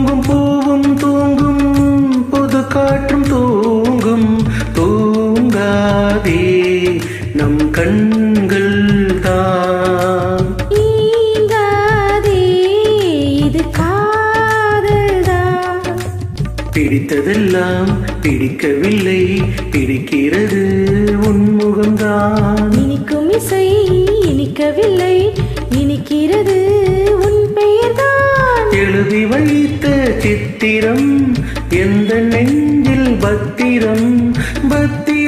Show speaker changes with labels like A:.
A: தூங்கும் பூவும் தூங்கும் புது காற்றும் தூங்கும். தூங்காதே நம் கண்கள் தான். பிடித்ததெல்லாம் பிடிக்கவில்லை பிடிக்கிறது உன்முகம்தான்
B: இனிக்கும் இசை இனிக்கவில்லை இனிக்கிறது உன் பெயர்தான்.
A: எழுதி வைத்த சித்திரம் எந்த நெஞ்சில் பத்திரம் பத்திரம்